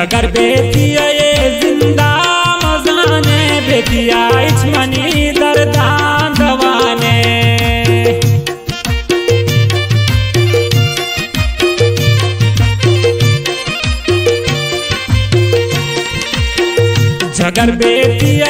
जगर बेतिया ये ज़िंदा मजाने बेतिया इचमनी दर्दान दवाने। जगर बेतिया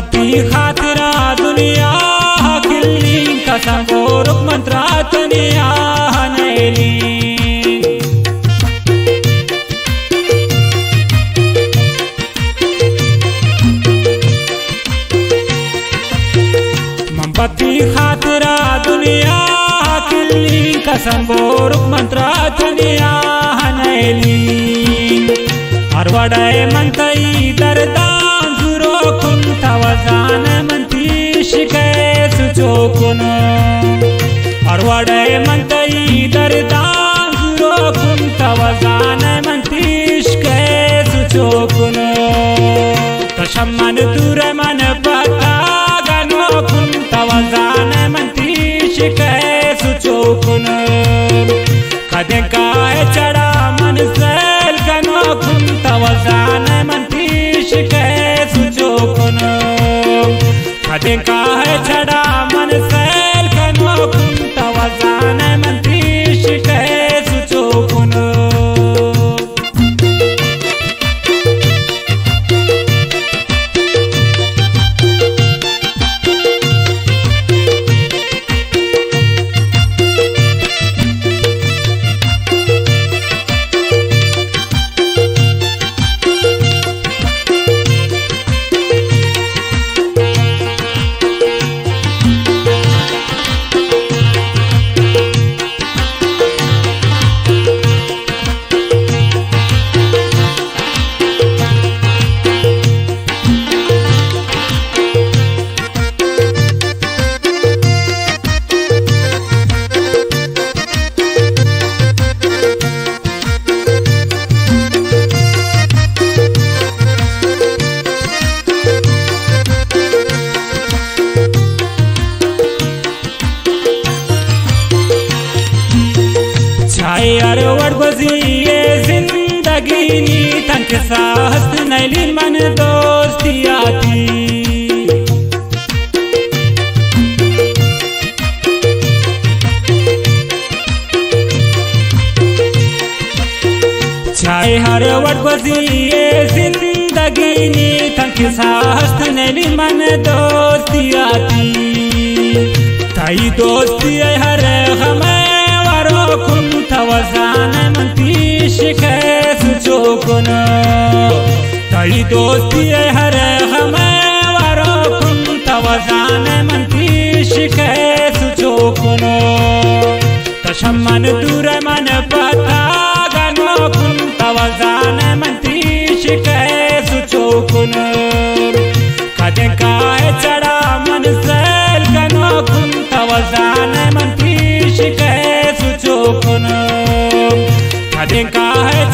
पति खातिरा दुनिया किल्ली कसम गोरुक मंत्रा तनिया नैली पति खातिरा दुनिया किल्ली कसम गोरुक मंत्रा तनिया नैली अरवडय मंतई दरदान चोकून थावजान म्हणती शिकायच चोकून अरवाडाय म्हणताई दरदा रोखून म्हणती शिकायच तशा मान तुर मन पाता गानोकून थावजान म्हणती कद है छड़ा। वडबजी ये ज़िंदगी नी तंक साहस नैली मन दोस्ती आती। छाए हर वडबजी ये ज़िंदगी नी तंक साहस नैली मन दोस्ती आती। ताई दोस्ती हर कुंत वजान म्हणती शिखेस चोकून. तळी दोस्ती हर हमे वारोकून तवजान म्हणती शिखेस चोकून. तशम मन दूर मन पता गणोकून तवजान म्हणती शिखेस चोकून. कदे काय चढा मन सल गणोकून तवजान म्हणती शिखेस चोकून. काहे